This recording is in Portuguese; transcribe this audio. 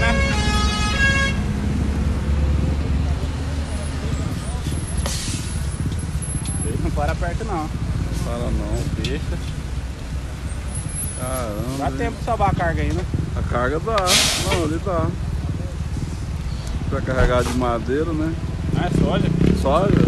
né? Não para perto não. Não para não, deixa. Caramba. Dá tempo de salvar a carga ainda. Né? A carga dá. Não, ele dá. Pra carregar de madeira, né? Ah, é soja? Soja?